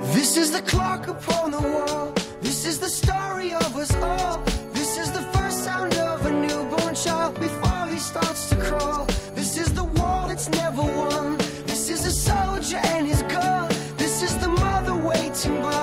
This is the clock upon the wall. This is the story of us all. This is the first sound of a newborn child before he starts to crawl. This is the war that's never won. This is a soldier and his girl. This is the mother waiting by.